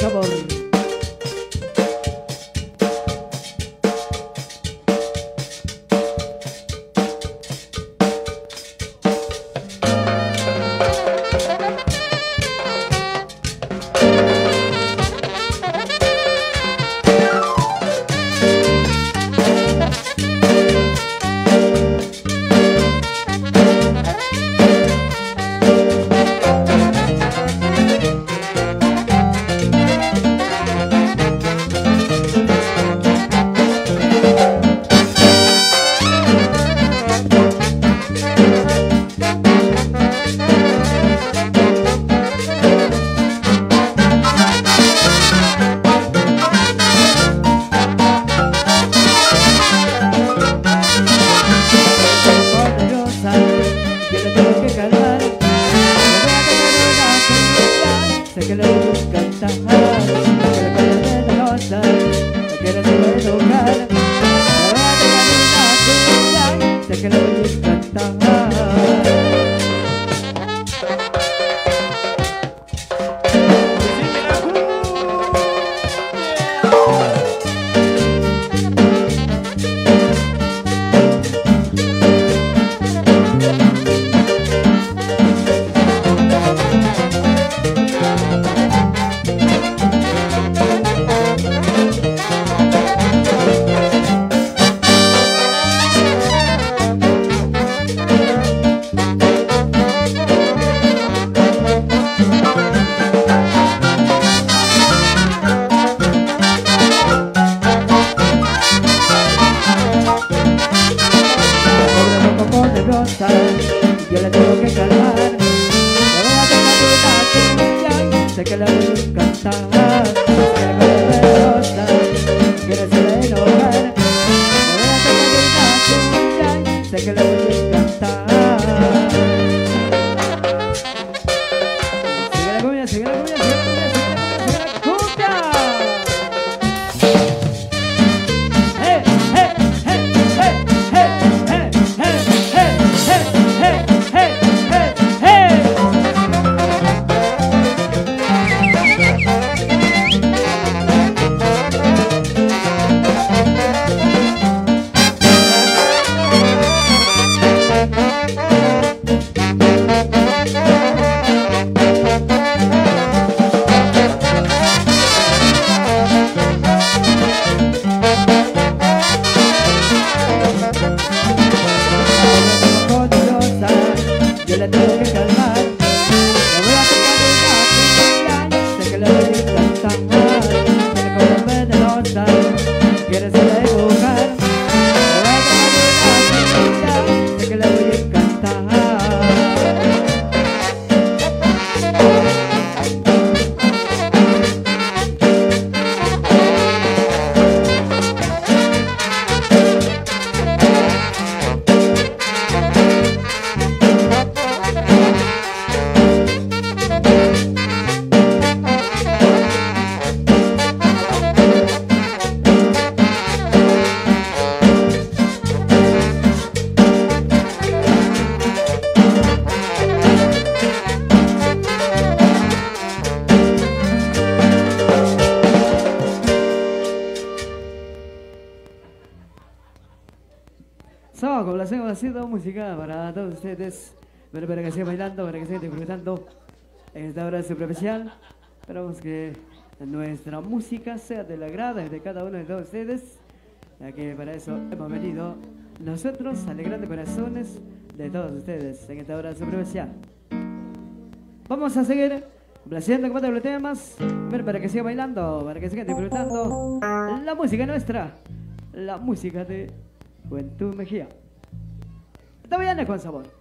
sabor. Ustedes. Bueno, para que sigan bailando, para que sigan disfrutando en esta hora super especial. Esperamos que nuestra música sea del agrado de cada uno de todos ustedes. Ya que para eso hemos venido nosotros alegrando corazones de todos ustedes en esta hora super especial. Vamos a seguir complaciendo con otros temas. Pero para que sigan bailando, para que sigan disfrutando la música nuestra, la música de Juventud Mejía. Te viene con sabor.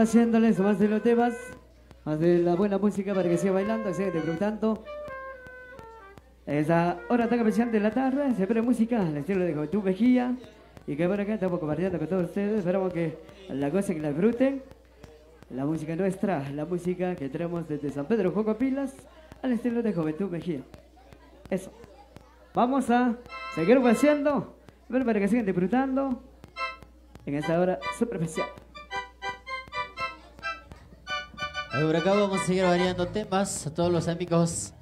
Complaciéndoles más de los temas, más de la buena música para que siga bailando, siga disfrutando. Esa hora tan especial de la tarde, siempre música al estilo de Juventud Mejía. Y que por acá estamos compartiendo con todos ustedes. Esperamos que la cosa que la disfruten. La música nuestra, la música que traemos desde San Pedro Joco Pilas al estilo de Juventud Mejía. Eso. Vamos a seguir haciendo, para que sigan disfrutando en esta hora súper especial. Por acá vamos a seguir variando temas a todos los amigos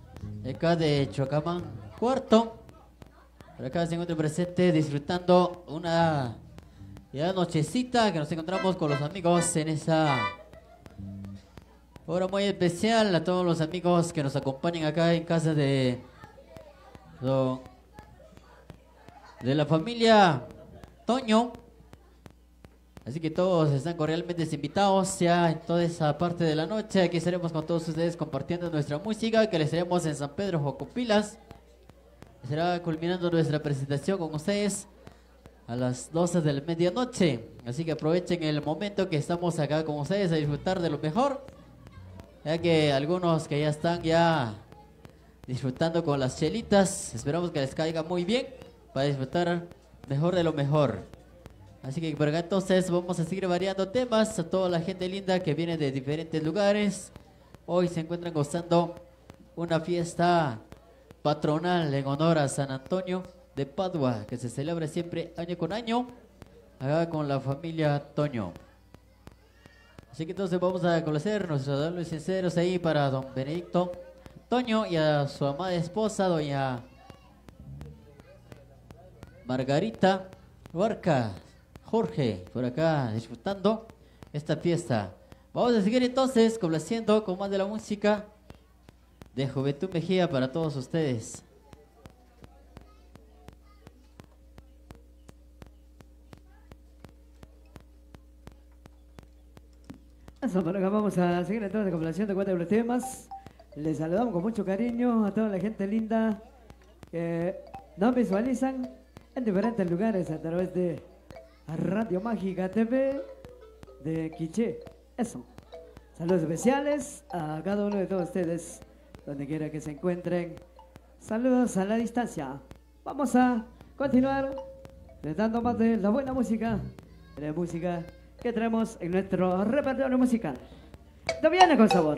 de acá de Chocamán Cuarto. Por acá se encuentran presentes disfrutando una ya nochecita que nos encontramos con los amigos en esa hora muy especial. A todos los amigos que nos acompañan acá en casa de, de la familia Toño. Así que todos están cordialmente invitados ya en toda esa parte de la noche. Aquí estaremos con todos ustedes compartiendo nuestra música que les estaremos en San Pedro Jocopilas. Estará culminando nuestra presentación con ustedes a las 12 de la medianoche. Así que aprovechen el momento que estamos acá con ustedes a disfrutar de lo mejor. Ya que algunos que ya están ya disfrutando con las chelitas, esperamos que les caiga muy bien para disfrutar mejor de lo mejor. Así que por acá entonces vamos a seguir variando temas a toda la gente linda que viene de diferentes lugares. Hoy se encuentran gozando una fiesta patronal en honor a San Antonio de Padua, que se celebra siempre año con año, acá con la familia Toño. Así que entonces vamos a conocer nuestros saludos sinceros ahí para don Benedicto Toño y a su amada esposa, doña Margarita Huarca, Jorge, por acá disfrutando esta fiesta. Vamos a seguir entonces complaciendo con más de la música de Juventud Mejía para todos ustedes. Vamos a seguir entonces complaciendo cuatro de los temas. Les saludamos con mucho cariño a toda la gente linda que nos visualizan en diferentes lugares a través de Radio Mágica TV de Quiché. Eso. Saludos especiales a cada uno de todos ustedes, donde quiera que se encuentren. Saludos a la distancia. Vamos a continuar dando más de la buena música, de la música que traemos en nuestro repertorio musical. Te viene con sabor.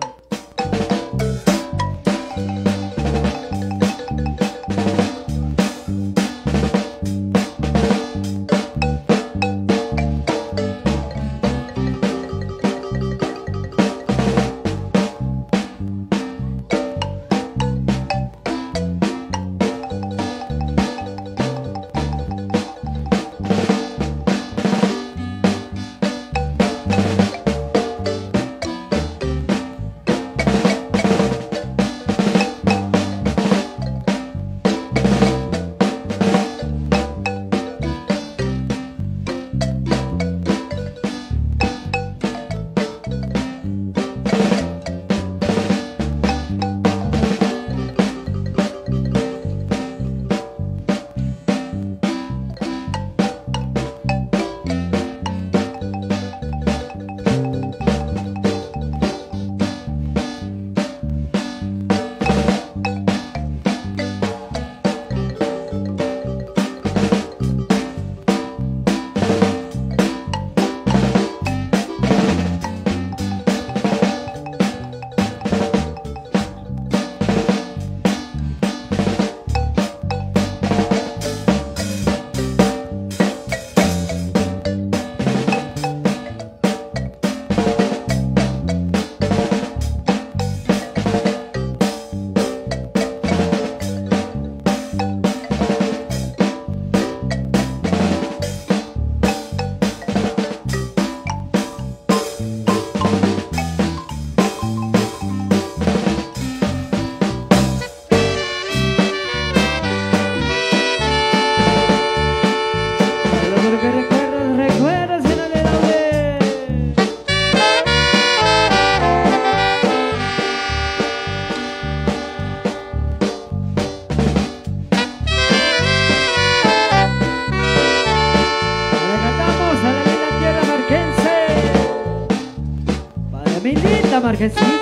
legacy.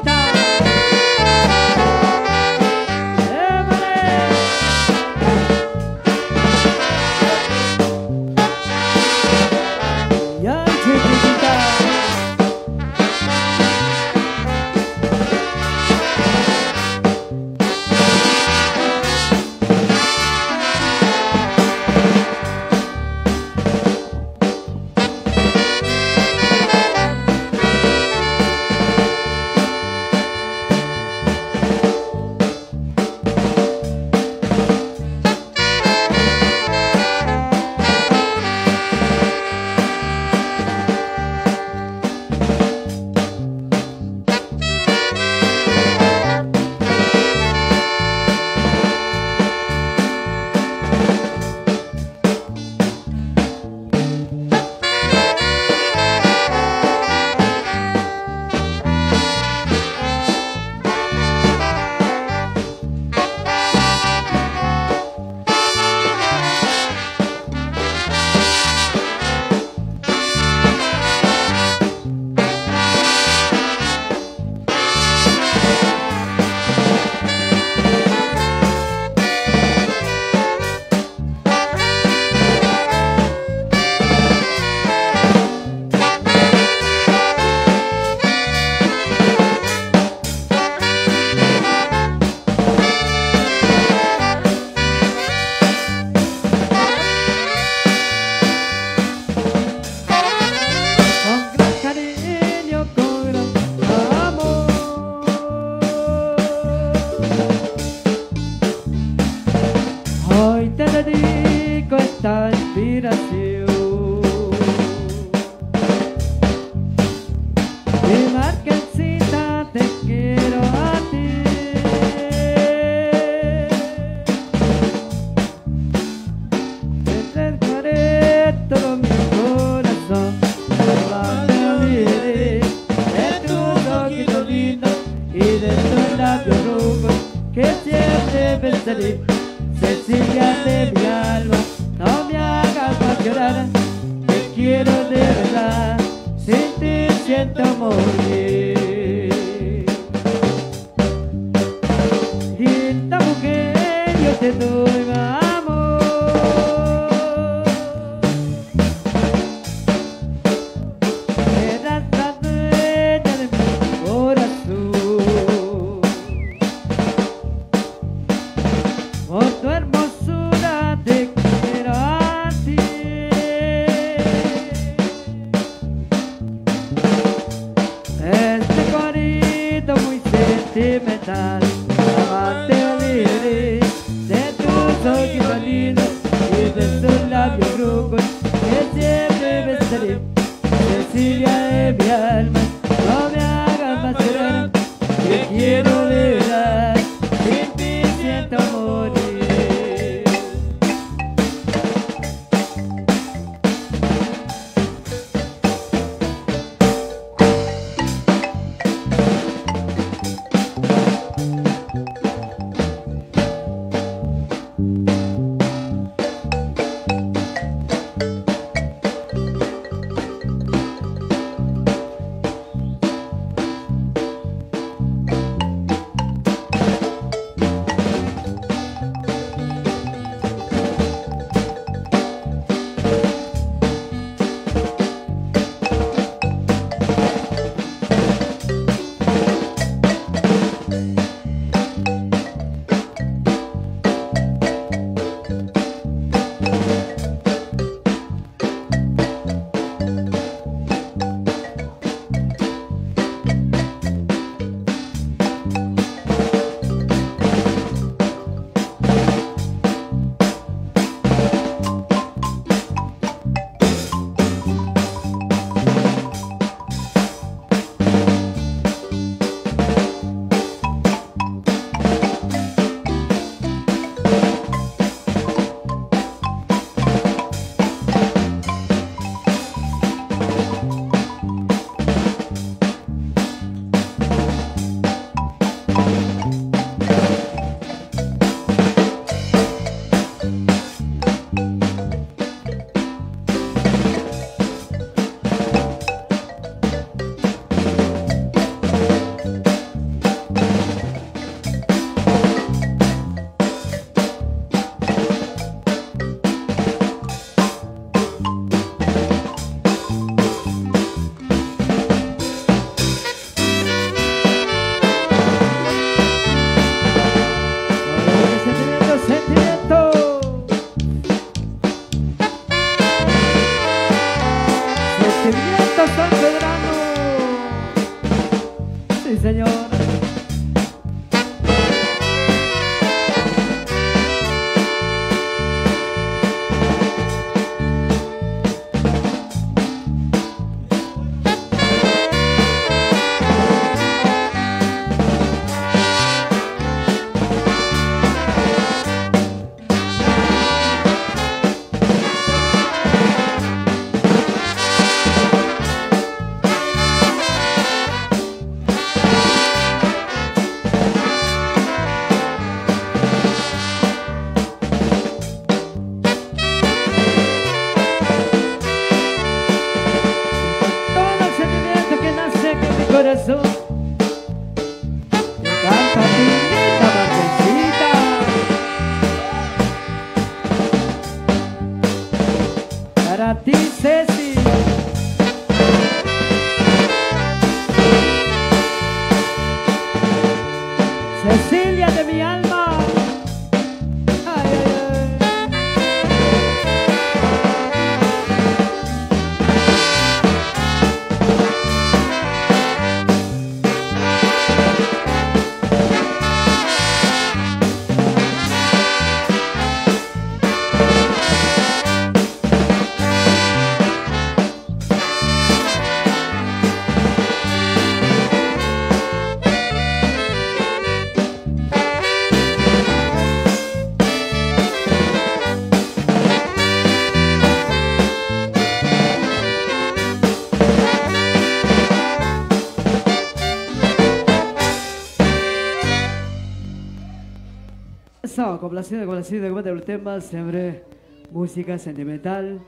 Eso, complacido, complacido, como el tema, siempre música sentimental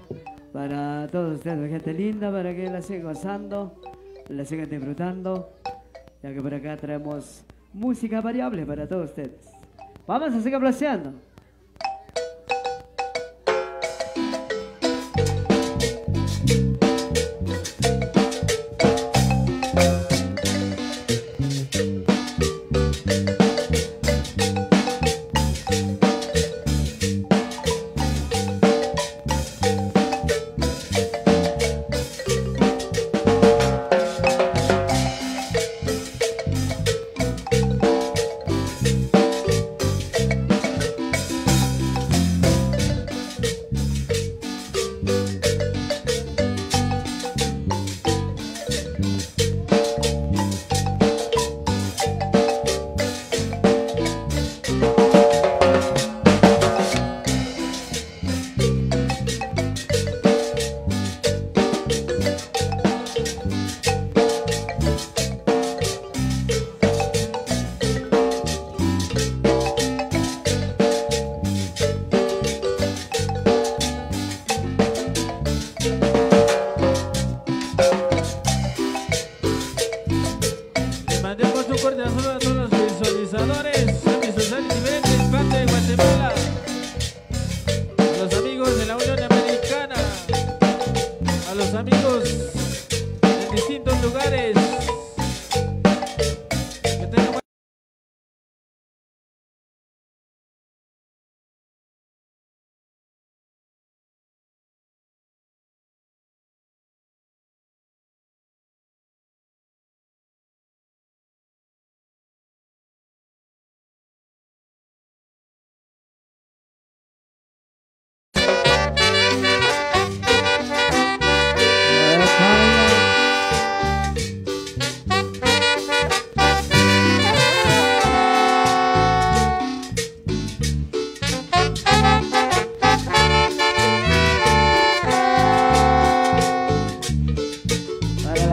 para todos ustedes, gente linda, para que la sigan gozando, la sigan disfrutando, ya que por acá traemos música variable para todos ustedes. Vamos a seguir complaciendo.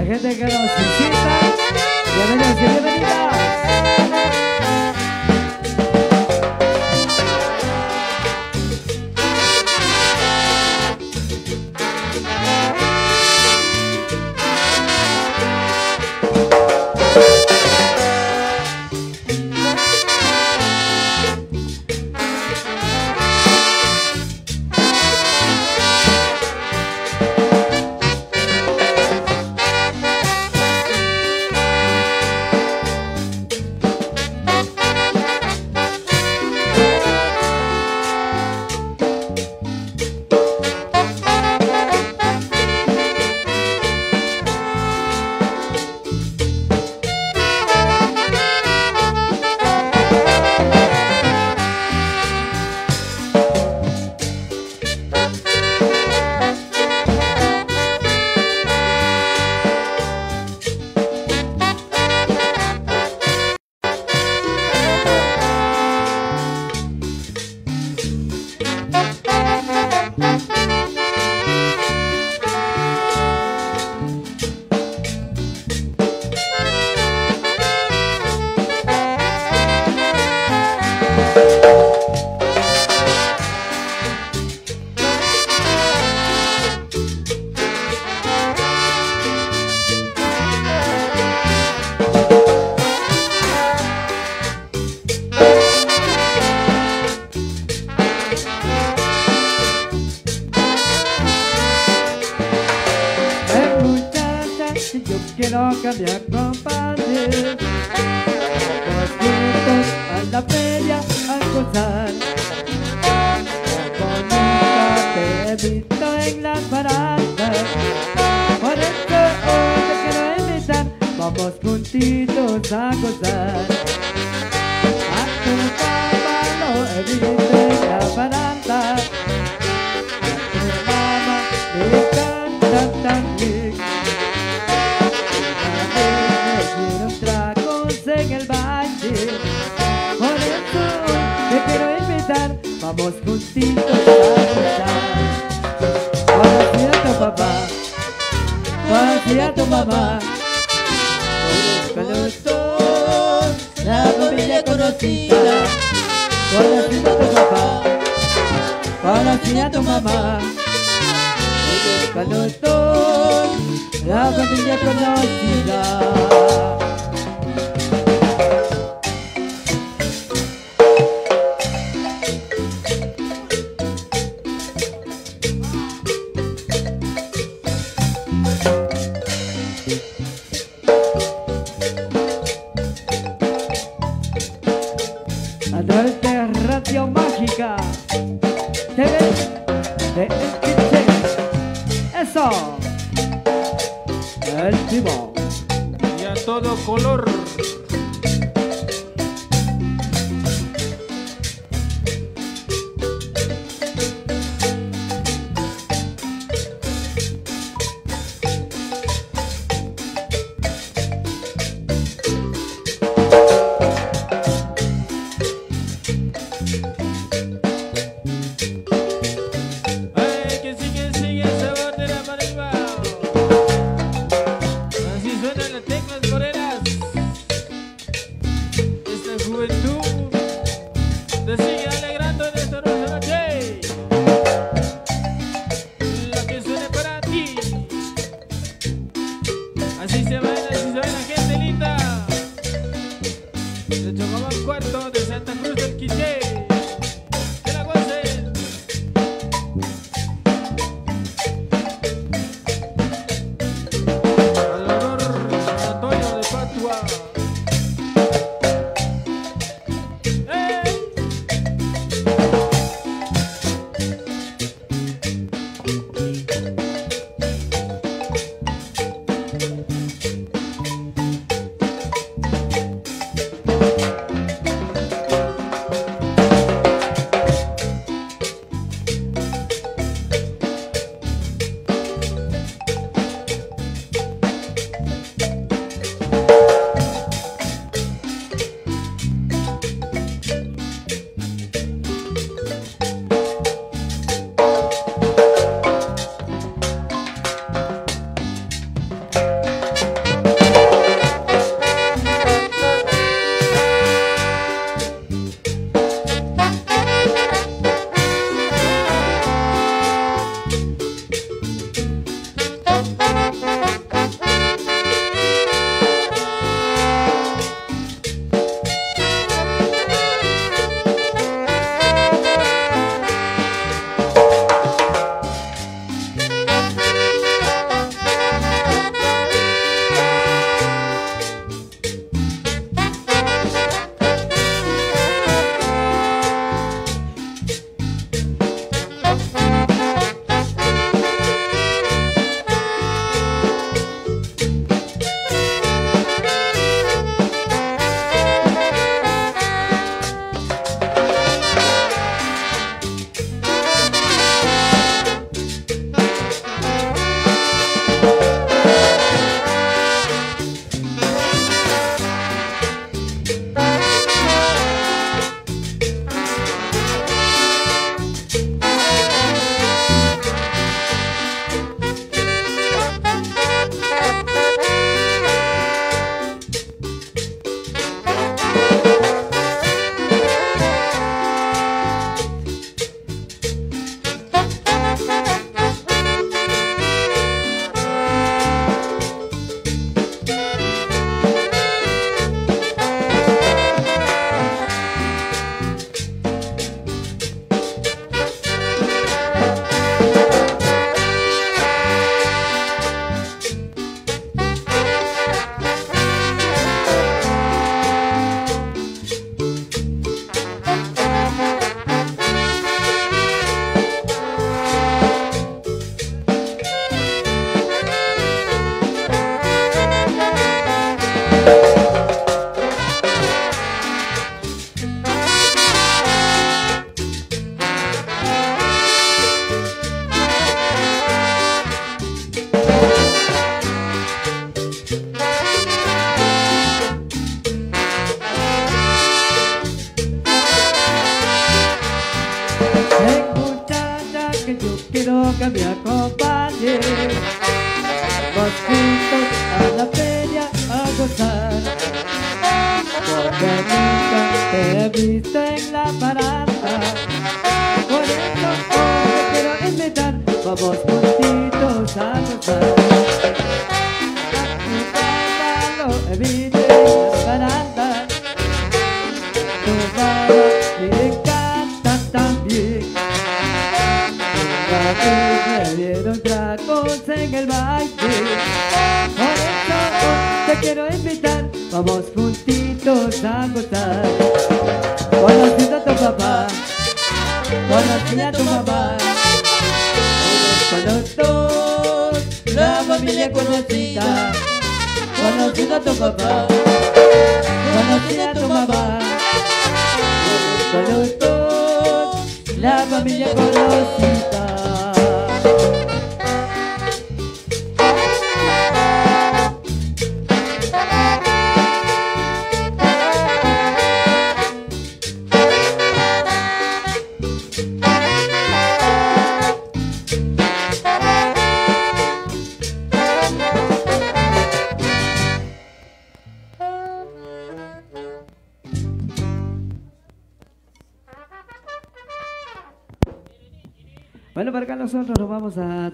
gente que nos visita. Bienvenidos y bienvenidas. Vamos juntitos a gozar. Conocí a tu papá, conocí a tu mamá. Cuando todos la familia conocida. Conocí a tu papá, conocí a tu mamá. Cuando todos la familia conocida.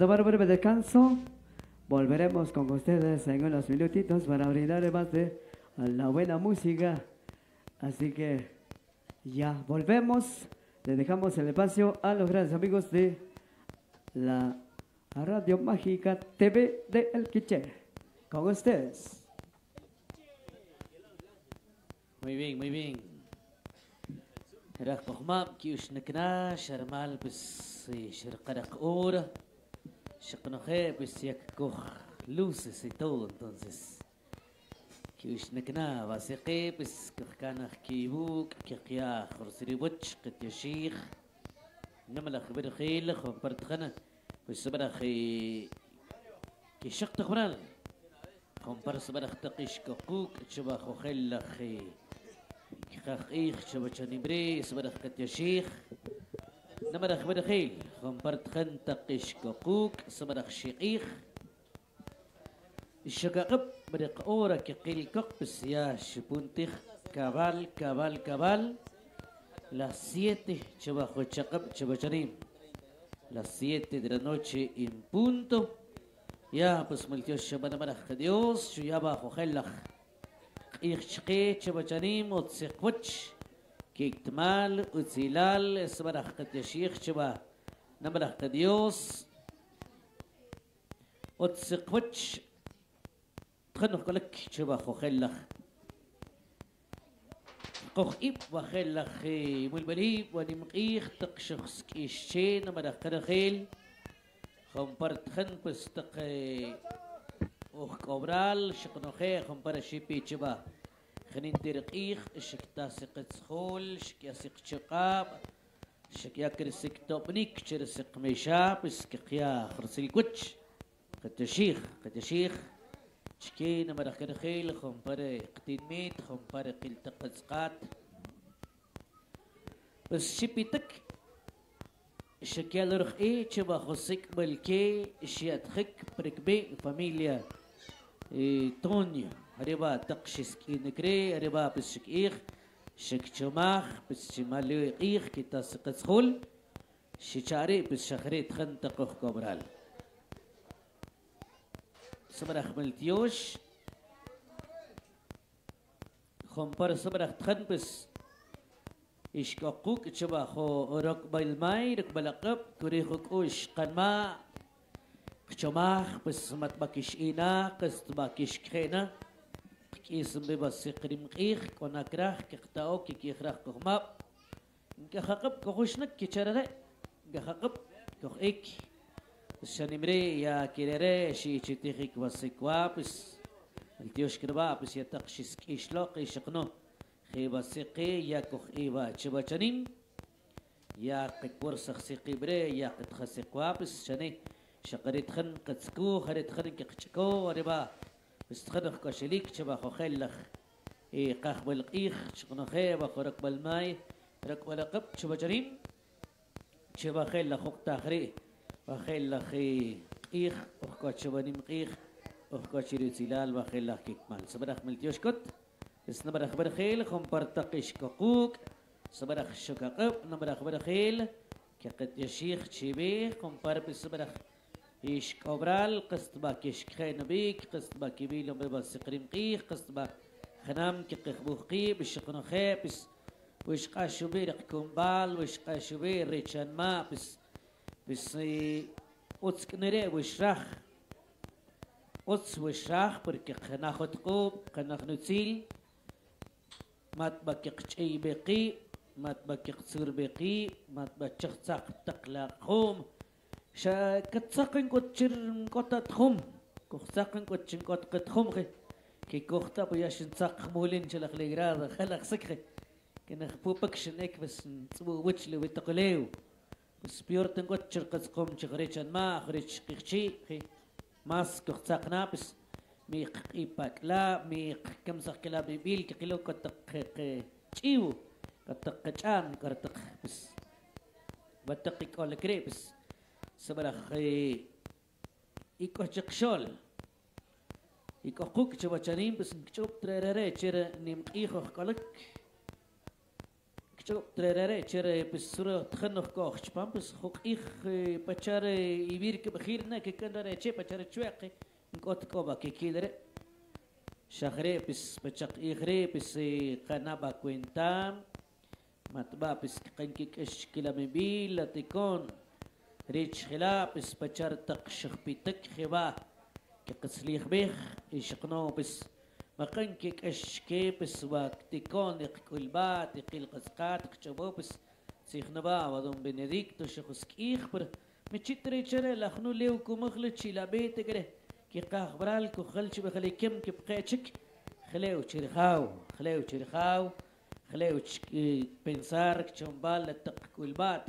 tomar un breve descanso. Volveremos con ustedes en unos minutitos para brindar más de la buena música. Así que ya volvemos. Le dejamos el espacio a los grandes amigos de la Radio Mágica TV de El Quiche. Con ustedes. Muy bien, muy bien. راك مغمام كي وشنكنا شرمال بس شرقرق أورا خير بس يك كوخ لوس سيتول entonces كي وشنكنا واسقي بس كان كيبوك كي قيا خرسري وتش قد يشيخ نملا خبر خيل خم برتخنا بس برخي كي شق تخبرال خم برس برخ تقيش كقوك تشبه خو خيل خي خخ إيخ شبچني بري سبرخ كت يشيخ نمرخ برخيل خمبرت خن تقش كقوك سبرخ شيخ الشقاقب برق أورا كقيل كقبس يا شبونتخ cabal cabal cabal las 7 chabajo chacap chabacharim las 7 de la noche en punto ya pues multió shabana maraj Dios ya bajo gelach إخشقي شبجانيم وتسقوتش كيكتمال وتسيلال اسمرخ قد يشيخ شبا نمرخ قد يوس وتسقوتش تخنخ قلك شبا خوخلخ قوخ إب وخلخ ملبليب ونمقيخ تقشخ كيشين نمرخ قرخيل خمبرت خن بستق وخ كوبرال. شقنوخي خمبر شيبي تشبا خنين ترقيخ شك تاسق تسخول شك ياسق شقاب. شك ياكر سك توبنيك شر سق ميشاب سك قيا خرسل كوتش قتشيخ قتشيخ شكي نمر خيل خمبر قتين ميت خمبر قيل تقزقات بس شيبي تك شكال رخ إيه تشبا خسك ملكي شياتخك بركبي فاميليا تونيا هربا تقشس كي نكري هربا بسشك إيخ شکچماخ پس چمالو قیخ کی تاس قصخول شچاری پس شخری تخن تقخ کبرال سمرخ ملتیوش خمپر سمرخ تخن پس اشکاقوک چبا خو رکب المای رکب لقب کوری خوکوش قنما قچماخ پس مطبکش اینا قسط باکش خینا اسم به بس قریم قیخ کنکرخ کختاو کی کیخرخ کخما که خقب که خوشنک که چرره که خقب که ایک شنمری یا کرره شی چی تیخیک وسکوا پس التیوش کربا پس یتقش اسکیشلو قیشقنو خیبا سقی یا کخ ایبا چه بچنیم یا قکور سخسی قبره یا قد خسی قوابس شنی شقریت خن قد سکو خریت خن قچکو وربا استخدخ كشليك شبا خو خلخ إيه قاخ بالقيخ شقنا خيبا خرق بالماي رك بلقب شبا جريم شبا خلخ تاخري وخيل لخي قيخ وخكوت شبانيم قيخ وخكوت شيرو تيلال وخيل لخ كيكمال صبرخ ملتيوش كت بس نبرخ برخيل خم برتقش كقوك صبرخ شكاقب نبرخ برخيل كقد يشيخ تشيبي خم بربس صبرخ إيش كوبرال قسط با كيش خين بيك قسط با كبيل ببا سقريم قيخ قسط با خنام كقيخ بوخقي بشقنو خي بس وش قاشو بيرق كومبال وش قاشو بير ريتشان ما بس بس أتسك نري وشرح أتس وشرح بركي خناخد قوب خناخ نتسيل مات بكي قشي بقي مات بكي قصير بقي مات بكي قصاق تقلا خوم. شا كتساقن كتشر كتا تخم كتساقن كتشن كت قتخم خي كي كوختا بياش نساق مولين شلخ ليغرادا خلق سكخي كنا خبوبك شنك بس نسبو وجلي ويتقليو بس بيورتن كتشر قتقم شغريشان ما خريش قيخشي خي ماس كتساقنا بس ميق إيباك لا ميق كم سخ كلا بيبيل كيلو كتق تشيو كتق كتشان كرتق بس بتقي كل كري بس سبرخ إيكو شقشول إيكو قوك شريم بس كشوب تريري تشير نيم إيخو خلق كشوب تريري تشير بس سورة تخنخ كوخ شبام بس خوك إيخ بچار يبير كبخيرنا ككندر تشي بچار تشويق نكوت كوبا كيكيدر شخري بس بچق إيخري بس قنابا كوينتام متبا بس قنكك اشكلا مبيل تكون Riç hilap is paçar tak şıkpitek hiba ki kıslih bih işkno bis makan ki eşke bis vakti konik kulbat ikil kaskat çabop bis sihnuba vadum benedikto şıkısk ihbir miçit riçere lahnu lev kumıklı çilabe tegre ki kahbral ku khalç bkhali kim ki bqeçik خليو تشرخاو خليو تشرخاو خليو pensar que chombal tak kulbat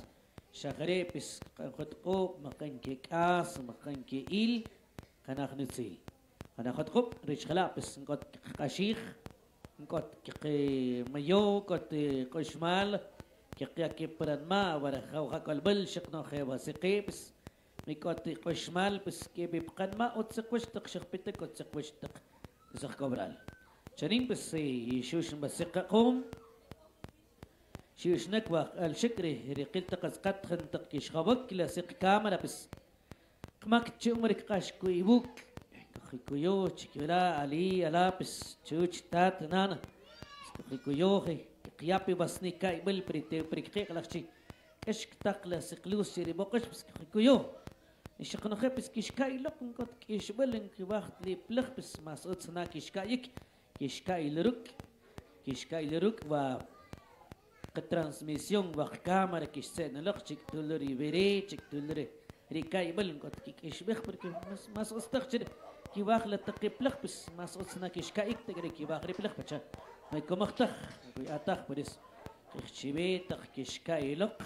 شغري بس خد قو مقن كي كاس مقن كي إيل خنا خنتسيل خنا خد قو ريش خلا بس نقط قشيخ كي ميو قط قشمال كي برد ما ورا خو خكل بل شقنو خيبا سقي بس. ميقط قشمال بس كي بيبقن ما أتسق وش تقشخ بيتك أتسق وش تق بس كبرال شنين بس يشوش بس قوم شيوش نكوا الشكري ريقيل تقز قد خنتق كيش خبك لا سيق كاميرا بس. قمك تشي عمرك قاش كويبوك خيكويو تشكيلا علي ألا بس تشوش تات نانا. خيكويو خي قيابي بس نيكاي بل بريتي بريكي قلقشي كش تقلا سقلوس شيري بوقش بس خيكويو نشقنو خي بس كيش كاي لق نقط كيش بلن كي وقت لي بلخ بس ما صوت سنا كيش كايك. كيش كاي لرك كيش كاي لرك و transmisión bajo cámara que se no lo chic tuluri veré chic ريكاي بل قد كي كيش بخ برك مس مس استخجر كي باخ لتقي بلخ بس مس استنا كيش كايك تقري كي باخ ري بلخ بچا ما يكون مختخ اتخ بريس كيش شبي تخ كيش كاي لق.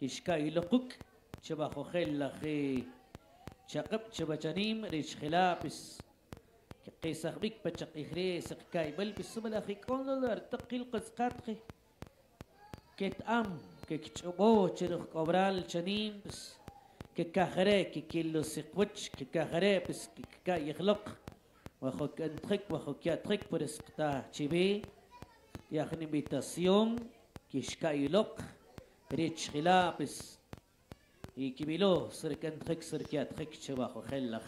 كيش كاي لقك شبا خو خيل لخي شقب شبا جنيم ريش خلابس قيسخ بيك بچق إخري سقكاي بل بسم أخي كون لر تقيل قزقات خي كت أم كتشبو تشرخ قبرال شنين بس ككاخري كيلو سقوتش ككاخري بس ككا يخلق وخوك انتخك وخوك يتخك برس قطع تشبي يخني بيتاسيوم كيشكا يلق ريتش خلا بس يكبيلو سرك انتخك سرك شبا خو خلخ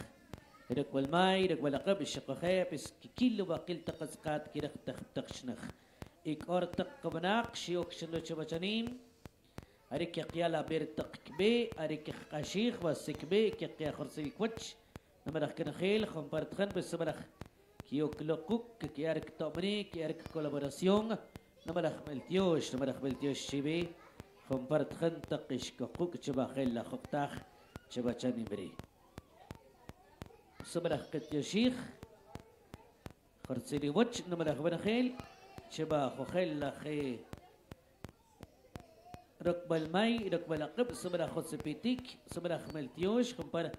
رك والماي رك والقب الشقخي بس كيلو باقيل تقزقات كي رخ تخ تخشنخ. إك أور تقبناق شيوك شلو شبشانين أريك يقيالا بير تقكبي أريك قشيخ وسكبي كي قيا خرسي كوتش. نمرخ كن خيل خم برتخن بس مرخ كيو كلوكوك كي أريك تأمني كي أريك كولابوراسيون. نمرخ ملتيوش نمرخ ملتيوش شبي. خم برتخن تقش كوكوك شبا خيل لخوكتاخ شبا بري. سمرخ قد يشيخ خرسيلي وجه نمرخ بن خيل شبا خو خيل لخي ركب الماي ركب القب سمرخ خو سبيتيك سمرخ ملتيوش خمبر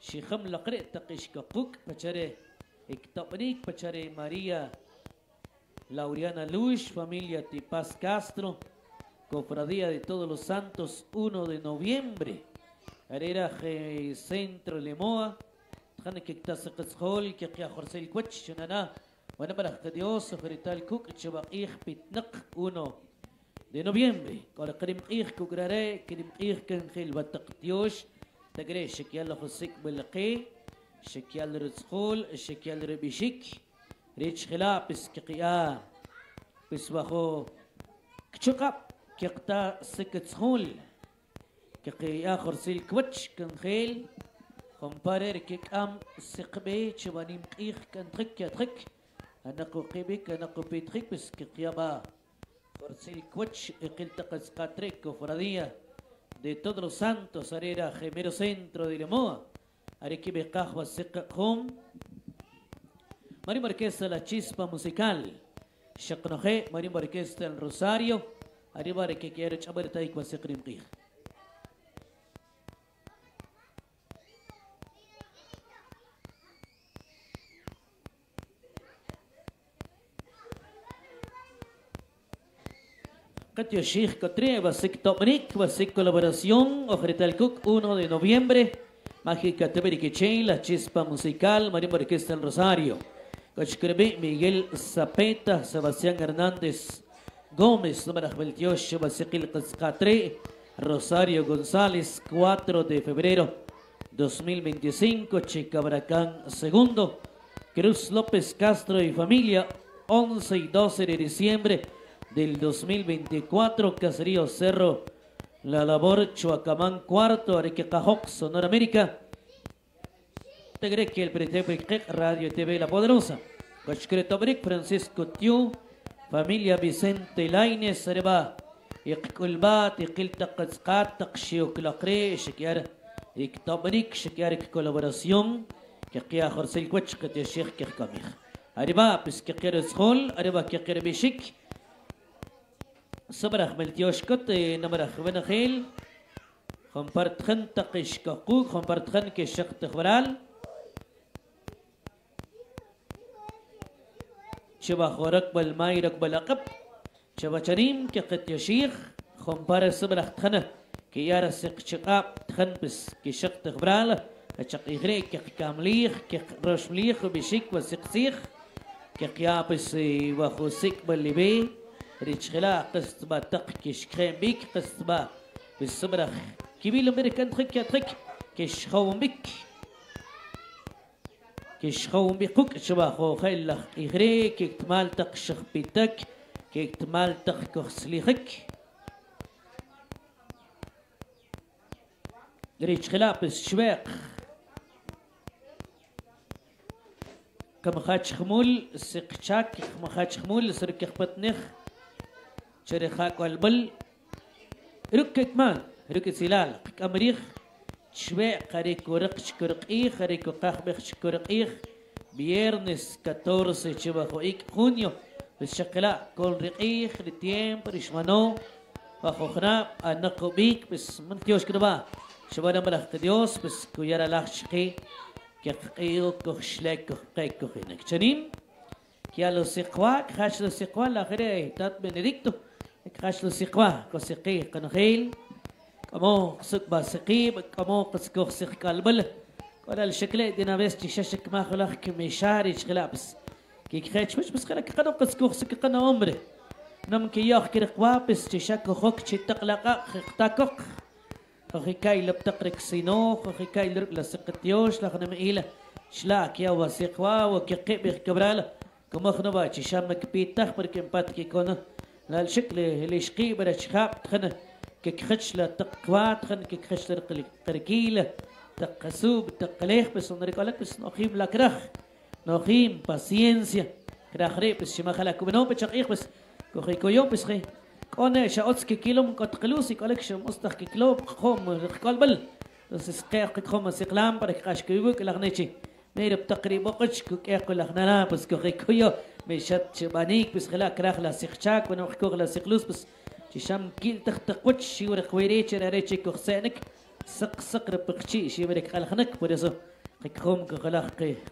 شيخم لقرئ تقش كقوك بچره اكتبنيك بچره ماريا Lauriana Luz, familia Tipas Castro, Cofradía de Todos los Santos, 1 de noviembre. Arera je Centro Lemoa. تخنك اكتسق سخول كي قيا خرسيل كوتش شنانا. ونبرخ تديوس فريتال كوك تشبق إيخ بيتنق أونو دي نوفيمبري قال قريم إيخ كوكراري قريم إيخ كنخيل بتقتيوش تقري شكيال خسيك بلقي شكيال رزخول شكيال ربيشيك. ريتش خلا بس كقيا بس بخو كتشقب كيقتا سكت سخول كقيا خرسيل كوتش كنخيل خمبارر كيك ام سقبي شباني مقيخ كن تخك تخك انا قيبك انا بيتخك بس كقيابا خرسيل كوتش اقل تقس قاتريك وفراديه de todos los santos, Arera, Gemero Centro de Lemoa, Arequipe Cajua Seca Home, Marimba Orquesta La Chispa Musical, Shaknoje, Marimba Orquesta El Rosario, Arriba de que quiere chabarta y Katio Sheikh Basik Topnik, Basik Colaboración, Ojretal Cook, 1 de noviembre, Mágica Teberiqueche, La Chispa Musical, Marimba Orquesta El Rosario, Cochcrebe, Miguel Zapeta, Sebastián Hernández Gómez, número 28, Basikil Cascatre, Rosario González, 4 de febrero 2025, Chicabracán segundo, Cruz López Castro y familia, 11 y 12 de diciembre del 2024, Caserío Cerro, La Labor, Chuacamán, cuarto, Arequiacajoc, Sonora América. Tegreque, el Pretepec, Radio TV La Poderosa. Cachcretobric, Francisco Tiu, familia Vicente Laines, Lainez, Areba, Iqculbat, Iqiltaqatzqat, Taqxiuclacre, Shkiar, Iqtobric, Shkiar, colaboración, que quia Jorge Cuech, que te Sheikh Kirkamich. Areba, Pisquequer Escol, Areba Kirkamich, سخول أربا كقير بيشك صبرخ ملتيوش كت نمرخ ونخيل خمبرت خن تقش كقوق خمبرت خن كشق تخبرال شبا خورك بالماي رك بلقب شبا شريم كقت يشيخ خمبر صبرخ تخنه كي يارا سق شقاب تخن بس كشق باللي ريتشغلا قسط با تقكش كريم بيك قسط با بالصبرخ كبيل امريكان تخك يا تخك كش خوم بك كش خوم بيقوك شبا خو خيلخ إغري كيك تمال تق شخ بيتك كيك تمال تق كخسليخك ريتشغلا بس شواق كم خاتش خمول سقشاك كم خاتش خمول سرك خبطنخ شرخاك والبل. ركت مان ركت سلال. كامريخ شوي قريك ورق شكرق إيخ قريك قاخبخ شكرق إيخ viernes 14 chibajo ik junio بالشقلاء كل رقيخ لتيم بريشمانو bajo خنا أنقو بيك بس من تيوش كدبا شبانا ملخ تديوس بس كويرا لاخ شقي. كقيو كخشلك كخيك كخينك شنيم كيا لو كاش لسيقوا كسيقي قنخيل كمو سك باسقي كمو قسكو سيق قلبل. ولا الشكل دينا بس تششك ما خلاخ كمشاري خلابس كي خيتش مش بس خلك قنو قسكو سك قنا عمره نم كي ياخ كي قوابس تشك خوك تشي تقلق خطاكوك خي كاي لبتقرك سينو خي كاي لرق لسقتيوش لخنا مئيلة شلاك يا وسيقوا وكي قيبي كبراله كما خنبا تشامك بيتخ بركم باتكي كونه لا الشكل اللي شقي بلا شخاب تخن كيك خدش لا تقوى تخن كيك خدش قرقيلة تقسوب تقليخ بس نريك لك بس نخيم لك رخ نخيم paciencia كراخ ري بس شما خلاك بنو بتشقيق بس كوخي كويو بس خي. كون شاوتس كي كيلوم كت قلوسي كولك شم كلوب خوم قال بل سقيق خوم سقلام برك قاش لغنيتي. میرب تقریبا قشکوک اقلق نلا پس که خیکویا میشد چبانیک پس خلا کراخ لاسیخچاک بنا خیکوخ لاسیخلوس پس چشم گیل تخت قوچ شی ور خویری چر ری چی کوخسانک سق سق رپقچی شی ور خلخنک پر زو خیکوم که خلاخ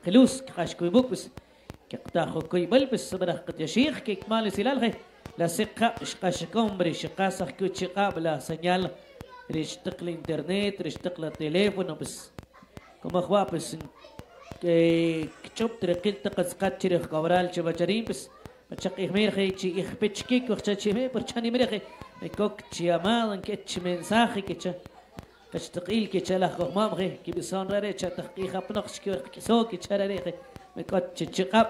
قلوس قشکوی بوک پس که قطا خو کوی بل پس صبر قط شیخ که کمال سلال خی لاسیق شقاشکوم بری شقاسخ کو چقاب لا سنیال رشتق الانترنت رشتق التليفون بس كما خواب چوب ترقیت تقسقات چرخ گورال چه بچریم پس بچق اخمیر خی چی اخ پچکی کوچه چی می پرچانی میره خی میکوک چی امالن که چی منساخی که چه کچ تقیل که چه لخ غمام خی که بسان را ره چه تحقیق اپنخش که ورق کسو که چه را ره خی میکوت چه چقاب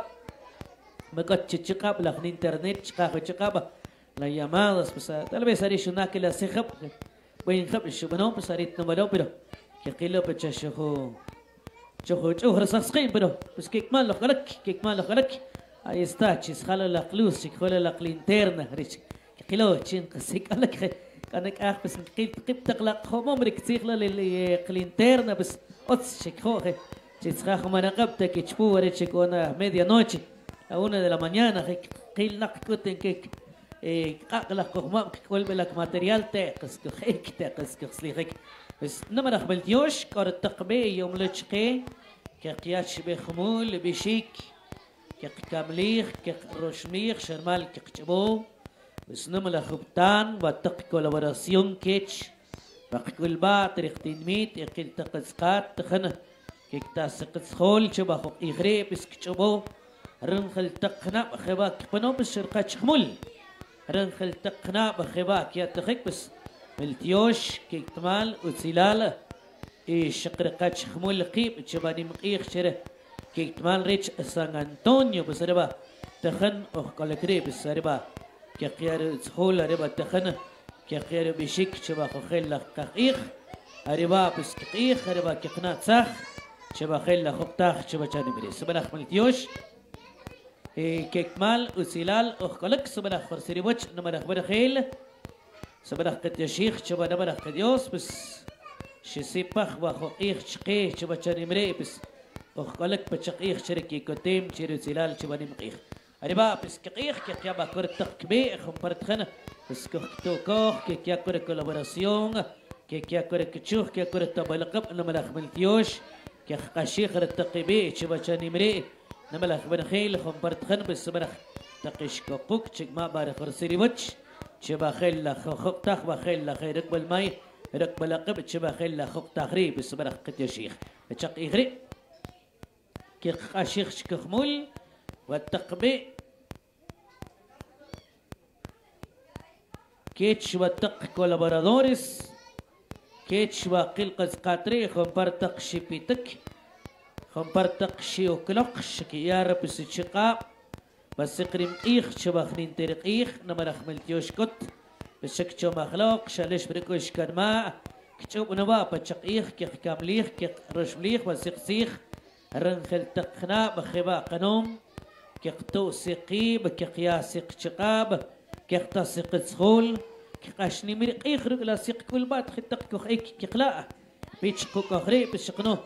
میکوت چه چقاب لخن انترنت چقاب چقاب لا یمال اس پس دل به سری شنا که لسی خب بین خب شبنو پس سریت نمالو پیرو که قیلو پچه شخو بتششخو شوخو شوخ رصاصقين برو بس كيك مال لخلك كيك مال لخلك la luz chik jala la linterna rich كي قيلو تشين قسيك لك كانك آخ بس قيب قيب تقلق. خو عمرك تسيخلا للكلينتيرنا بس اوتس شيك خو تسخاخ ما نقبتك تشبو كونا media noche a una de la mañana قيل نق كوتن كيك. قاقلق خمام كل بلك ماتريال تاقس كخيك تاقس كخسليخك بس نمر خبلتيوش كار التقبي يوم لتشقي كقياش بخمول بشيك كقامليخ كروشميخ شرمال كقجبو بسنم لخبتان واتق كولابوراسيون كيتش بقول با تريختين ميت يقل تقزقات تخنه كيك تاسقز خول شبا خو إغري بسك شبو رنخل تقنا بخبا كبنو بسرقة شخمول رنخل تقنا بخبا كيا تخيك بس ملتيوش كيك تمال وتسلالة شخمول قيب شباني مقيخ شره. كيك تمال ريتش سان أنطونيو بسربا. تخن أخ كالكري بسربا. كي خيار سهول ربا تخن. كي خيار بشيك شبا خيل لخ قيخ ربا بسقيخ ربا كقنا صح شبا خيل لخ تاخ شبا چاني مري سبنا خملتيوش كيكمال وسلال اخكلك سبنا خرسري وجه نمر اخبر خيل سبنا قد شيخ شبا نمر قديوس بس. شسيبخ وخقيخ شقيه شبا چاني مري بس اخكلك بچقيخ شركي كتيم شيرو سلال شبا نمقيخ Arriba, pues que qeex que ya va a cortar que ve, con partjana, pues que to koch, que ya corre colaboración, que ya corre que chuch, que corre tabalqab, no me la خمل تيوش, que قشيخ التقبي, شبا شاني مري, no me la خمل خيل, con partjana, pues مرخ تقش كوك, شك ما بارك رسيري شبا خيل خق تخ بخيل لا خير ركب الماء, ركب لقب, شبا خيل لا خق تخري, بس مرخ قد يشيخ, بشق إغري, كي قشيخ شكخمول, والتقبي كيتش وتق كولابورادوريس كيتش وقلقز قاتري خمبرتق شبيتك خمبرتق شيوكلق شكيار بس شقا بس قريم إيخ شبخنين تريق إيخ نمرخ ملتيوش كت بشك شو مخلوق شالش بريكوش كان ما كتشوب نوا بشق إيخ كيخ كامليخ كيخ رشمليخ وسيخ سيخ. رنخل تقنا بخبا قنوم. كيقتو سقيب كيقيا سق شقاب كيقتا سق سخول كيقاشني مريق يخرج لا سق كل بات خطق كوخ إيك كيقلا بيتش كوك اخري بسقنو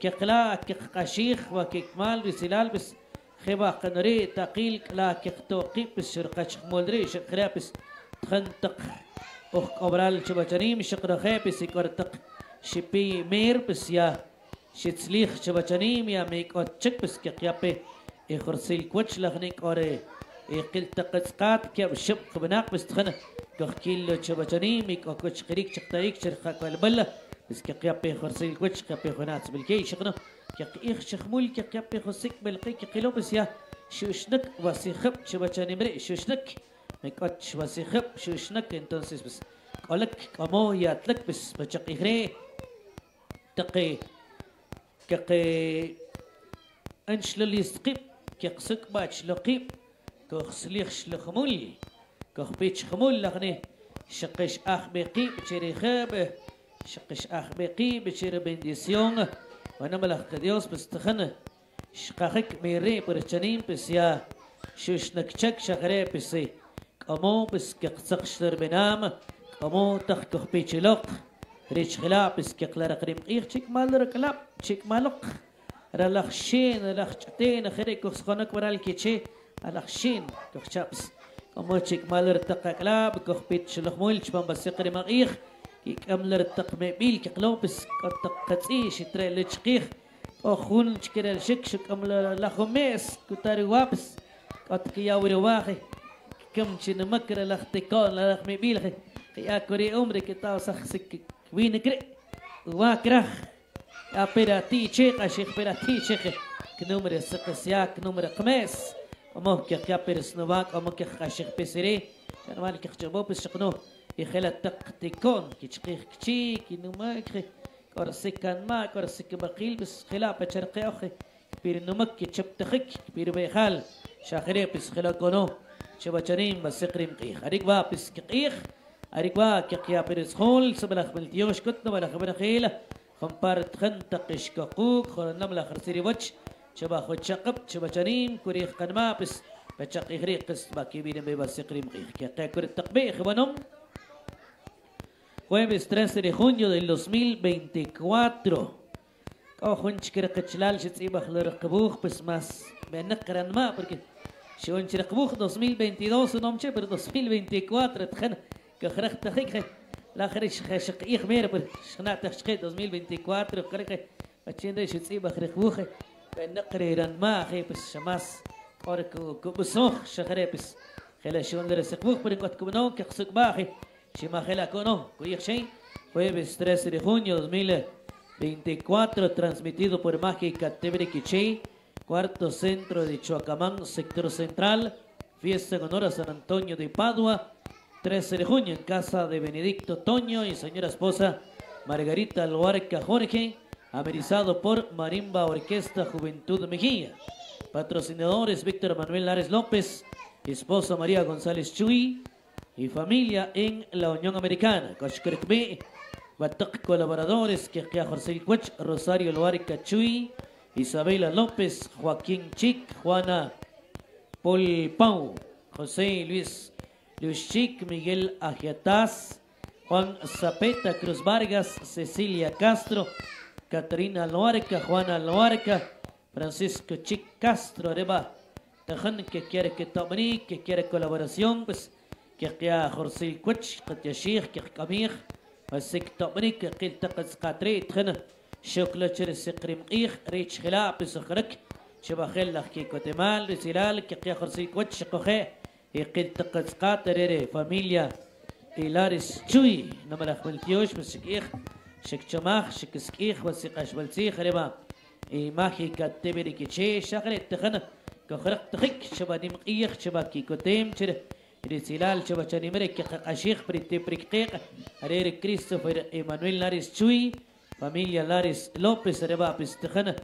كيقلا كيقاشيخ وكيكمال بسلال بس خبا قنري تقيل لا كيقتو قيب بس شرقا شخمولري شقرا بس تخنتق اخ قبرال شبچريم شقرا خي بس يكورتق شبي مير بس يا شتسليخ شبچريم يا ميك اوتشك بس كيقيا يخرسيل كوتش لغنيك أوري يقل تقسقات كيب شب خبناق بستخنة كخكيل شبجانيمي كوكوش قريك شقتايك شرخا كالبلة بس كقيابي خرسيل كوتش كقيابي خنات بالكي شقنا كقيخ شخمول كقيابي خسيك بالقي كقيلو بس يا شوشنك وسيخب شبجاني مري شوشنك ميكوتش وسيخب شوشنك entonces بس قولك كمو ياتلك بس بچقي غري تقي كقي انش للي يستقيب كيقسك باتش لقيب كخسليخ شلخمول كخبيتش خمول لغني شقش اخ بقي بشري خاب شقش اخ بقي بشري بنديسيون وأنا ملخ كديوس بستخنه شقاخك ميري برچنين بس يا شوش نكچك شغري بسي كمو بس كقسق شتر بنام. كمو تخ كخبيتش لق ريش خلا بس كقلر قريم قيخ چيك مال ركلاب چيك مالق رلخشين رلخشتين خيرك خسخونك ورال كيتشي رلخشين كخشابس كموشك مالر تقا كلاب كخبيت شلخمول شبان بسيقري مغيخ كي كملر مبيل كقلوبس كتق قتسي شتري لتشقيخ أخون شكرا الشك شك أمل لخميس كتاري وابس كتك ياوري واخي كم شن مكر لخ تكون لخ مبيل يا كوري عمري كتاو سخ سك وين كري؟ واكرخ يا بيراتي شيخ شيخ بيراتي شيخ. كنومر سقسيا كنومر قميس ومو كي يا بيرس نواك ومو كي شيخ بيسري. كان مالك خجبو بس شقنو؟ يخلا تق تكون كي تشقيخ كتشي كي نمك كور سكان ما كور سك بقيل بس خلا بشرقي أخي. بير نمك كي تشب تخك بير بيخال. شاخري بس خلا كونو שבצ'רים, בסקרים קיח. הריקבה פסק קיח, הריקבה כקיה פרס חול, סבלח בלטיוש קוטנו ולח בן החילה, خمپارت خندق شکوک خورنم لا خرسری وچ چبا خو چقب چبا چنیم کوری قنما پس بچقی غری قس باقی بینه به بس قریم قیخ که تا کور تقبیخ ونم Jueves 13 de junio del 2024. Kao junch kira kachlal shit iba khlar qabuq pis mas benqran ma porque شون شر قبوخ 2022 نوم شبر 2024 تخن كخرخ تخيك لا خرش خشق إيخ مير بر شنا تخشق 2024 قرق بتشين ده شتسيبا خرخ قبوخ بنقرن ما خي بس شماس أورك كبسوخ شخري بس خلا شون درس قبوخ بريكوت كبنو كخسق باخي Shimajela Cono, Cuyexen, jueves 13 de junio 2024, transmitido por Mágica TV Quiché, cuarto centro de Chuacamán, sector central, fiesta en honor a San Antonio de Padua, 13 de junio en casa de Benedicto Toño y señora esposa Margarita Alhuarca Jorge, amenizado por Marimba Orquesta Juventud Mejía. Patrocinadores Víctor Manuel Lares López, esposa María González Chuy, y familia en la Unión Americana. Koshkirkme, Batok colaboradores, José Cuech, Rosario Loarica Chuy, Isabela López, Joaquín Chic, Juana Polpau, José Luis Luis Chic, Miguel Agiataz, Juan Zapeta, Cruz Vargas, Cecilia Castro, Caterina Loarca, Juana Loarca, Francisco Chic Castro, Areba, Tajan, que quiere que tomri, que quiere colaboración, pues, que quia Jorcil Cuch, que te que camir, así que tomri, que quil taqas catre, tjena, شکل سقرم ایخ ریچ خلا پی سخرک شبا خیل لخ کی کتمال رسیلال کی قیا خرسی کوچ شقخه یقید تقزقات ریره فامیلیا. ایلارس چوی نمر اخمل کیوش بسک ایخ شک چماخ شک سکیخ وسیق اشبلسی خریما ای ماخی کتی بیری کی چه شغل اتخنه که خرق تخک شبا نیم ایخ شبا کی کتیم چره. رسیلال شبا چنیمره کی قشیخ پریتی پریقیق ریر کریستوفر ایمانویل نارس چوی. Familia Laris López Reba Pistijana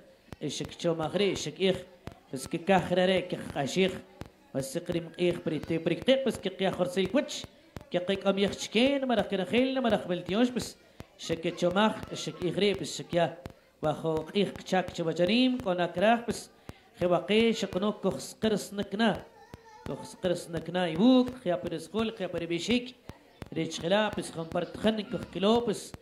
Ishik Chomagre Ishik Ich بس كي كاخرة كي قاشيخ بس قريم قيخ بريتي بريقيق بس كي قيا خرسي كوتش كي قيق ام يخشكين مرا كنا خيل مرا خبلتيوش بس شك تشماخ شك إغري بس شكيا واخو قيخ كشاك شبجريم كنا كراخ بس خواقي شقنوك كخس قرص نكنا كخس قرص نكنا يبوك خيا برس خول خيا بر بيشيك ريش خلا بس خم برت خن كخ كيلو بس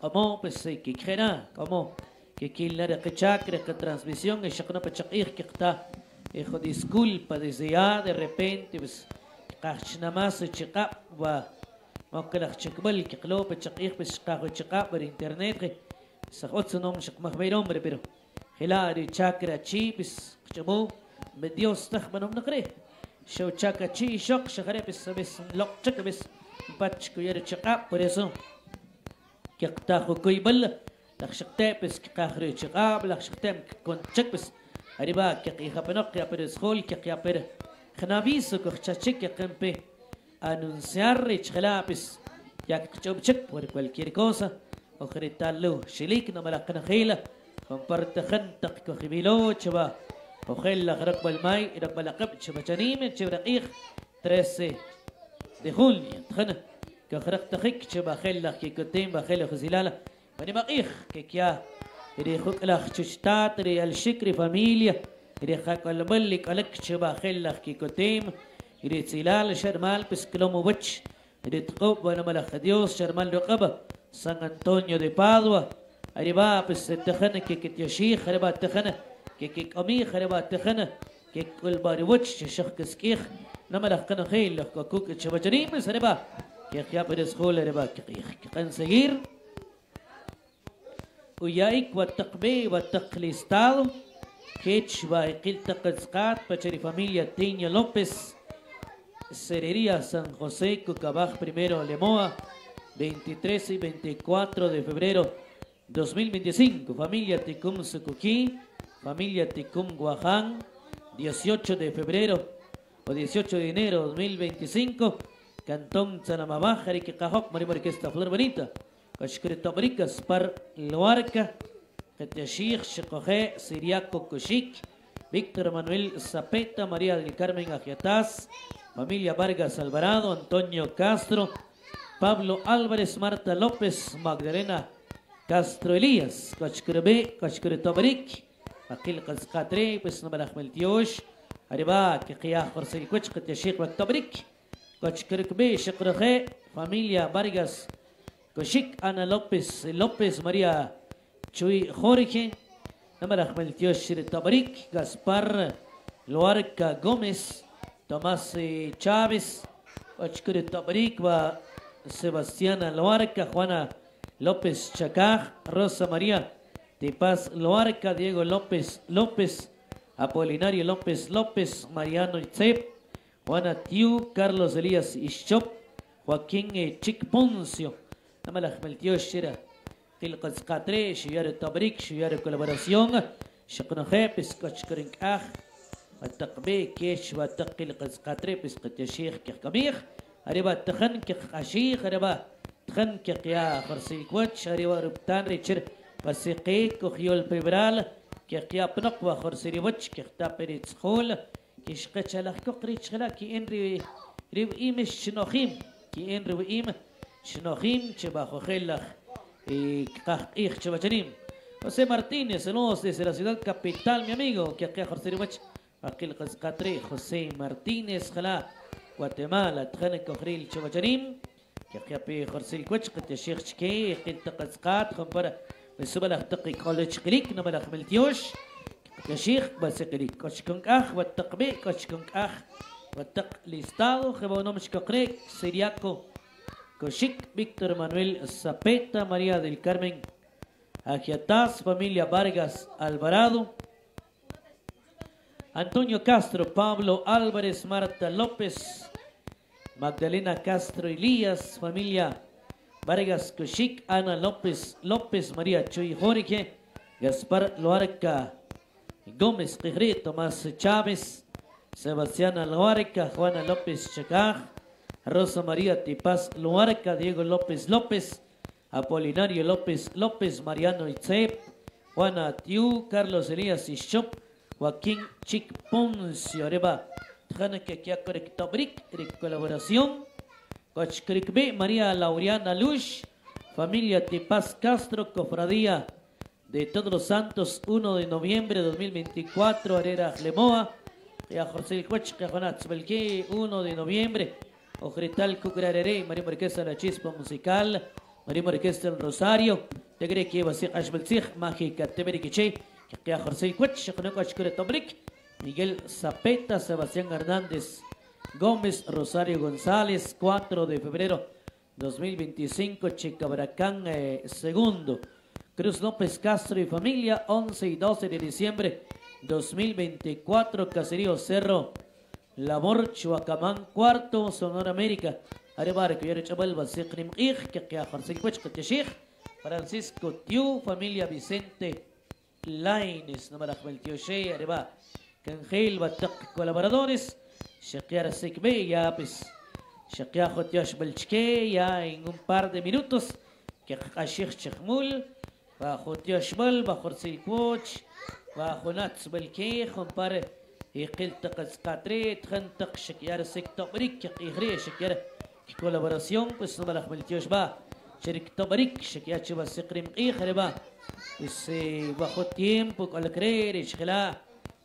Como pues que crena, como que quien de que chacre que transmisión es chacona pachaqir que está. Eh, Hijo disculpa desde ya de repente pues cachnamás eh, chiqap va ممكن chikbal que clo pachaqir pues cajo chiqap por internet. Sajot su nombre chakmah hombre pero خلال شاكرا تشي بس جمو بديو استخبن من قري شو شاكا تشي شق شغري بس بس لق شك بس باتشكو يرتشقا بريزو khoy bal لخشقتي بس كاخري شقاب لخشقتي كون تشك بس أريبا كي خبنق يا بير سخول كي يا بير خنابيس يا anunciar chelapis ya que chop por cualquier cosa o gritarlo shilik no me la canjila comparte gente que jibilo chava o gel غرق بالماي رب لقب chava chanim chava 13 de junio كخرق تخك chava خل كي que kya iri khuk la chustat iri al shikri familia iri khakal malik alak chba khilla ki kotim iri tsilal sharmal pisklomo wach iri tqob wana malak dios sharmal raqaba San Antonio de Padua iri ba pis takhana que que yashikh iri ba takhana que que qami iri ba takhana que kul bari wach shakh kiskikh نملخ كنا خيل كوك تشبجري بس ربا Conseguir. Uyaik wa taqbe wa taqlistado. Quechua equil taqazcat. Pachari familia Tiña López. Cerería San José Cucabaj primero Lemoa. 23 y 24 de febrero 2025. Familia Ticum Sucuquí. Familia Ticum Guaján. 18 de febrero o 18 de enero 2025. Cantón Tzanamabaja, Riquicajoc, Marimarquesta, Flor Bonita, Cachicre Tobricas, Par Loarca, Catashir, Chicoje, Siriaco Cuchic, Víctor Manuel Zapeta, María del Carmen Agiataz, familia Vargas Alvarado, Antonio Castro, Pablo Álvarez, Marta López, Magdalena Castro Elías, Cachicrebe, Cachicre Tobric, Aquil Cascatre, pues no me la Arriba, que Jorge el Cuch, Catashir, Kachkrebe, Shekroje, familia Vargas Koshik Ana López, López María Chuy Jorge, Namar Ahmed Tiosh Tabarik, Gaspar Loarca Gómez, Tomás eh, Chávez, Ochkure Tabarik, va Sebastián Loarca, Juana López Chacaj, Rosa María de Paz Loarca, Diego López López, Apolinario López López, Mariano Itzep, Juana Tiu, Carlos Elías Ischop, Joaquín eh, Chic Poncio, Namar Ahmed Tiosh تلقى سقاتري شيار التبريك شيار كولابوراسيون شقنا خيبس كشكرنك آخ. التقبي كيش وتقل قزقاتري بس قد شيخ كيخ كميخ أريبا تخن كيخ أشيخ أريبا تخن كيخ يا خرسي كوتش. أريبا ربطان ريتشر. بس قيك وخيول بريبرال. كيخ يا بنق وخرسي ريوتش كيخ تابري تسخول كيش قتش لخ كوكريتش خلا كي إن ري ريو إيمش شنوخيم كي إن ريو إيم شنوخيم شباخو خيلخ y Chavachanim. José Martínez, saludos desde la ciudad capital, mi amigo, que aquí a José Ribach, aquel Cascatre, José Martínez, Jalá, Guatemala, Tjane Cohril Chavachanim, que aquí a Pi José Ribach, que te Sheikh Chike, que te Cascat, compara, me suba la Taqi College Click, no me la Meltiosh, الشيخ بسقري كشكنك أخ والتقبي كشكنك أخ والتق لستado جبونو مشكقريك سيرياكو كشك فيكتور مانويل زابيتا ماريا del Carmen Agiataz, familia Vargas Alvarado Antonio Castro, Pablo Álvarez, Marta López, Magdalena Castro Elías, familia Vargas Kushik, Ana López, López María Chuy Jorge, Gaspar Loarca, Gómez Quijré, Tomás Chávez, Sebastián Loarca, Juana López Chacaj, Rosa María Tipaz Luarca, Diego López López, Apolinario López López, Mariano Itzep, Juana Tiu, Carlos Elías Ishop, Joaquín Chic Poncio, Areba, que aquí Brick, colaboración, B, María Laureana Lush, familia Tipaz Castro, Cofradía de Todos los Santos, 1 de noviembre de 2024, Areras Lemoa, a José Cuach, Cajonatz 1 de noviembre, Ojretal Cucrareré, María Marquesa La Chispa Musical, María Marquesa El Rosario, Tegre que Basir Ashbelzig, Mágica Teberiquiche, a José Cuach, Cajonacuach Miguel Zapeta, Sebastián Hernández Gómez, Rosario González, 4 de febrero 2025, Chicabracán, eh, segundo. Cruz López Castro y familia, 11 y 12 de diciembre 2024, Caserío Cerro, Labor Chuacamán, cuarto, Sonora América. Arebar, que que Francisco Tiu, familia Vicente Laines, no me la Tío Shea, Areba, Cangel, Batak, colaboradores, Shakiar Sikbe, ya pues, Shakiar Jotiosh Belchke, ya en un par de minutos, que Ashich Chekmul, Bal, bajo Silquech, bajo Nats Belke, compare. يقل تقز قاتري تخنتق شكيار سيك تبريك يغري شكيار كولابوراسيون بس نبلغ ملتيوش با شركة تبريك شكيار شبا سيقري مقيخ ربا بس باخد تيمبو كل كرير شخلا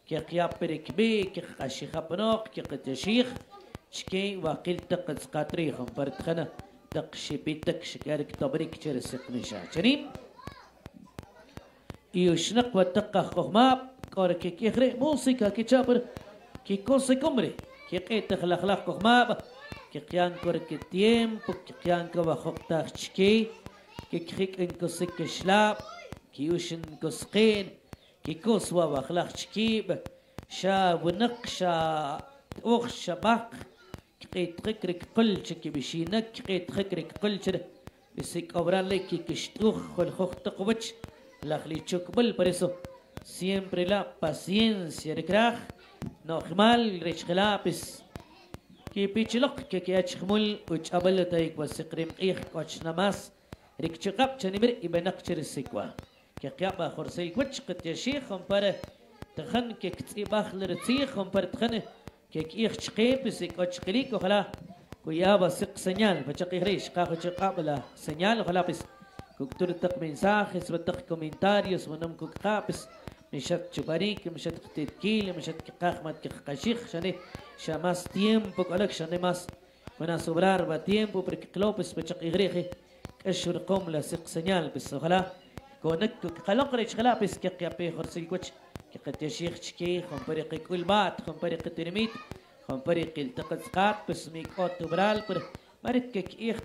كي قياب بريك بي كي قشيخ بنوق كي قتشيخ شكي وقيل تقز قاتري خم فرتخنا تق شبيتك شكيار تبريك شر سيقنشا شريم يشنق وتقه خماب كورك كي خري موسيقى كي تشابر كي كوسي كمري كي قيت خلق خلق كخماب كي قيان كورك تيمبو كي قيان كوا خقتا تشكي. كي كخيك إن كوسيك شلاب كي يوشن كوسقين كي كوسوا وخلق تشكيب شا ونق شا أوخ شباق كي قيت خكرك قلش كي بشينك قيت خكرك قلش بسيك أبران لك كي كشتوخ والخوخ تشوكبل por eso siempre la paciencia de krach no خمال ريش خلابس كي بيتشلق كي كي اتشخمل وش أبل تايك وسقريم إيخ وش نماس ريك تشقب تشنمر إبنك تشرسيكوا كي قيابا خرسي كوتش قد يشيخ بره تخن كي كتي باخلر تيخ بره تخن كي إيخ تشقيب سيك وش خليك وخلا كويابا سق سنيال بچقي ريش قاخو تشقابلا سنيال وخلا بس كوكتور تق mensajes بتق comentarios ونم كوك قابس مشت تشباريك مشت تتكيل مشت كقاخمت كقشيخ. شاني شا más tiempo قالك شاني van a sobrar va tiempo porque clopes بچق إغريخي. كشور قوم لا سق سنيال بس وخلا كونك خلق ريش خلا بس كي قيا خرسي كوتش. كي قد يشيخ تشكي خم بريق كل بات خم بريق ترميت. خم بريق التقط قات بس ميك أوتو برال بر مرت كيك إيخ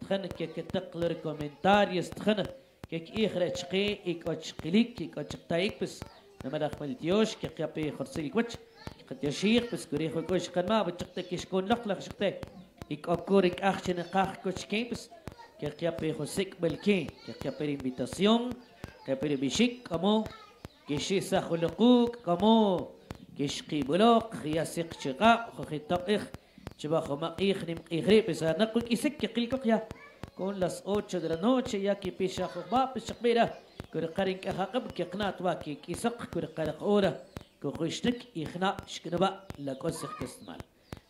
تخن كيك تقلر من ساخس تخن كيك كيك إيخ رتشقي إيك أتشقليك إيك أتشقتايك بس لما دخل ديوش كي قيا بي خرسي كوتش قد يشيخ بس كوريخ كوش كان ما يشكون لق لق شقتك إيك أكوريك أخشن قاخ كوتش كيبس que aquí a pejo sec belke que aquí a per invitación que per bishik como que shi sahulquk como que shqi chiba khoma ikh nim ikhri pesa naquk isik que qilquk ya. Con las 8 de la noche ya que pisha khba pishqbira كر قرين كحقب كقنات واكي كيسق كر قرق أورا كخشتك إخنا شكنبا لكوسخ كستمال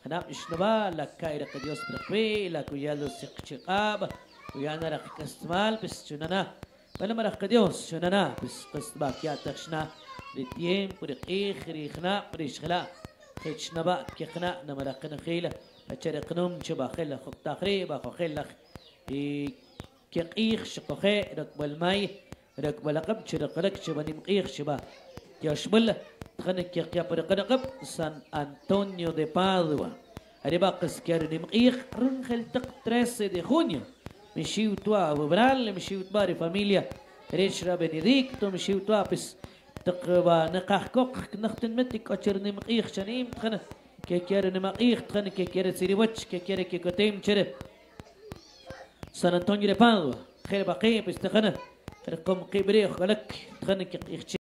خنا إشنبا لكاير قديوس برقبي لكويالو سق شقاب ويانا رخ كستمال بس شننا فلما رخ قديوس شننا بس قستبا كيا تخشنا لتيم برق إخ ريخنا بريشخلا خيتشنبا كيخنا نما رقنا خيلة أشرقنم شبا خيلة خب تخريبا خو خيلة كيق شقخي ركب الماي ركب لقب شرق لك شبا. نمقيخ شبا يشمل تخنك يا برقنقب سان أنطونيو دي بادوا arriba قسكر نمقيخ رنخل تق 13 de junio مشيو توا وبرال مشيو تباري فاميليا ريشرا بنيديكتو مشيو توا بس تقبا نقاح كوق نختن متك أشر نمقيخ شنيم تخنه كيكير نمقيخ تخنه كيكير سيري وش كيكير كيكوتيم شرب سان أنطونيو دي بادوا خير بقيم بس تخنه رقم قبريخ لك تخنك يخشي